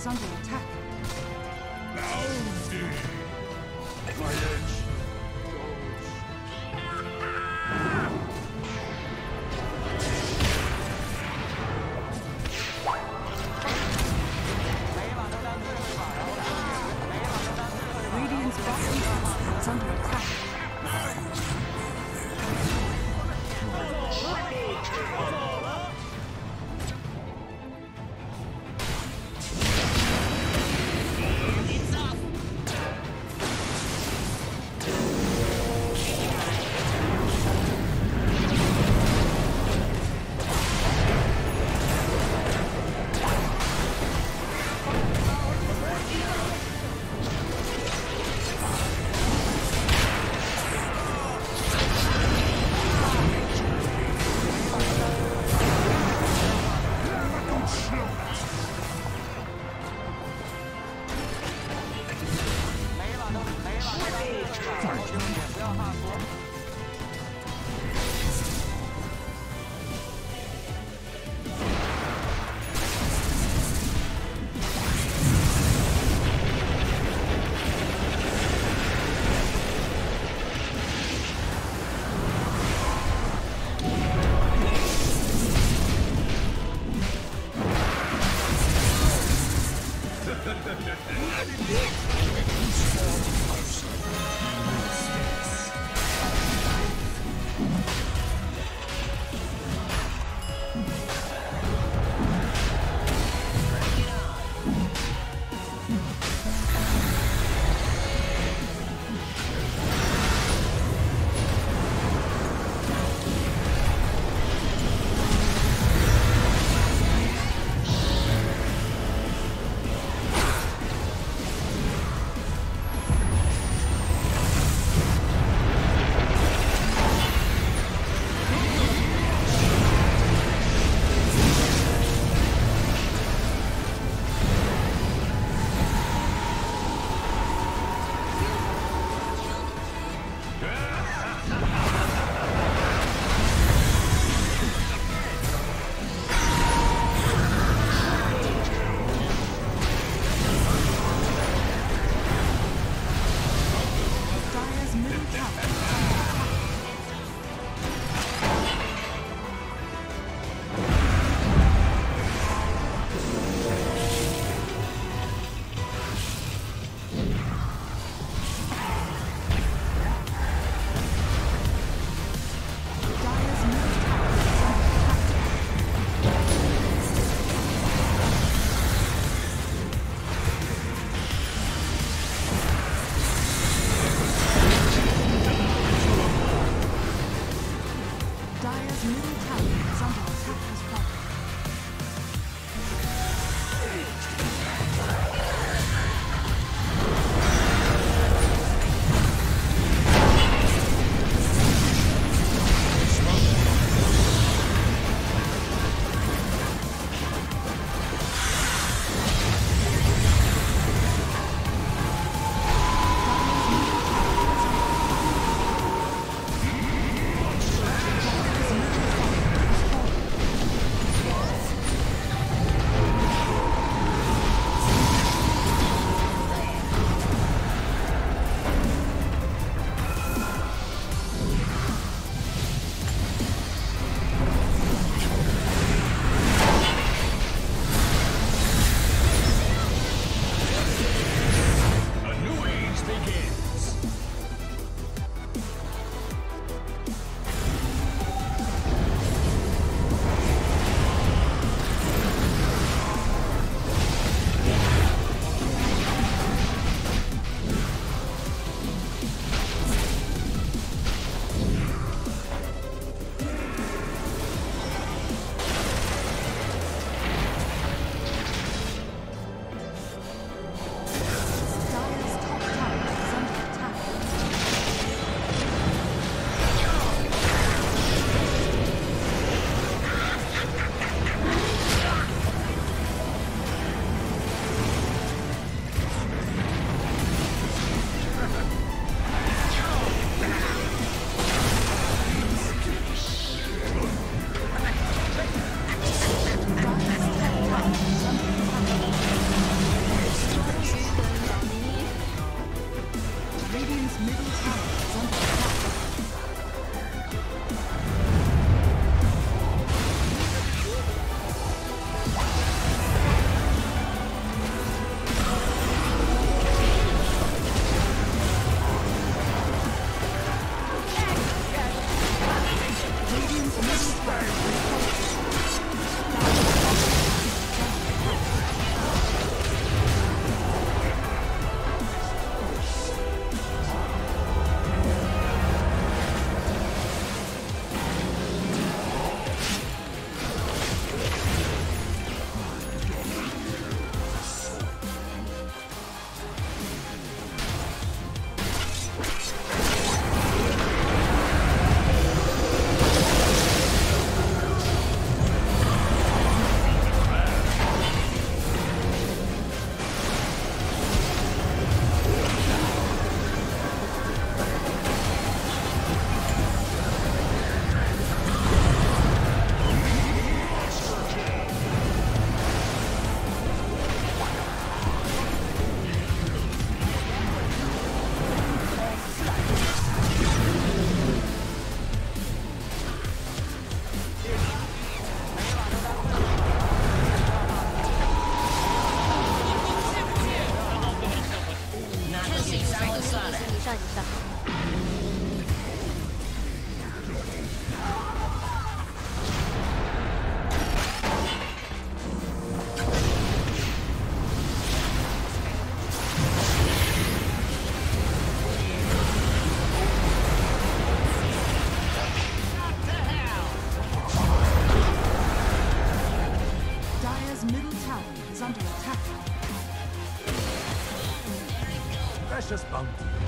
It's under attack. Bounty! My edge! Radiant's bottom tower is under attack. 不要怕说 Burn! Precious bounty.